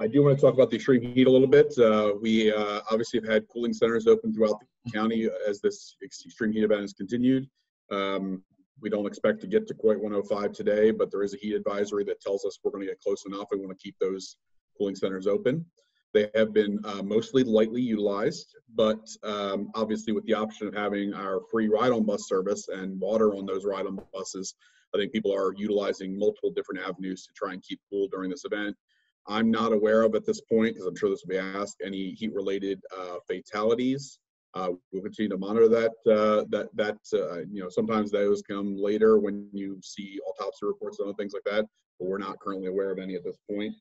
I do want to talk about the extreme heat a little bit. Uh, we uh, obviously have had cooling centers open throughout the county as this extreme heat event has continued. Um, we don't expect to get to quite 105 today, but there is a heat advisory that tells us we're going to get close enough. We want to keep those cooling centers open. They have been uh, mostly lightly utilized, but um, obviously with the option of having our free ride-on bus service and water on those ride-on buses, I think people are utilizing multiple different avenues to try and keep cool during this event. I'm not aware of at this point, because I'm sure this will be asked, any heat-related uh, fatalities. Uh, we'll continue to monitor that. Uh, that that uh, you know sometimes those come later when you see autopsy reports and other things like that. But we're not currently aware of any at this point.